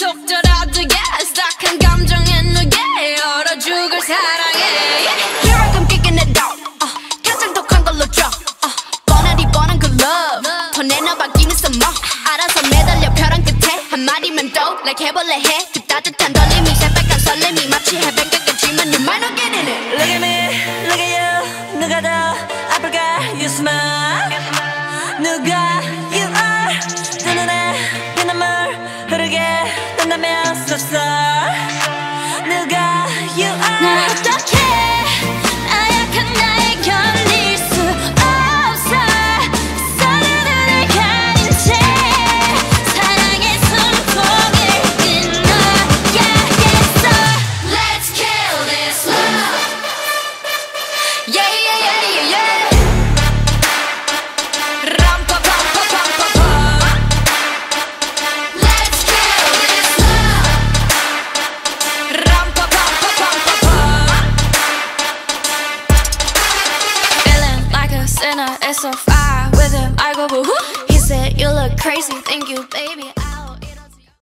속절하게 스탁한 감정에 누게 얼어 죽을 사랑해 yeah. Here I come kicking it out uh, 가장 독한 걸로 drop uh, 뻔하디 뻔한 그 love 더 내놔봐 give me some more 알아서 매달려 벼랑 끝에 한 마디면 또 like 해볼래 해그 따뜻한 떨림이 새빨간 설렘이 마치 해백격이지만 you might not get in it Look at me, look at you 누가 더 아플까 you smile 누가 fuerza. on a SFI with him. I go, boo hoo. He said, You look crazy, thank you, baby. I'll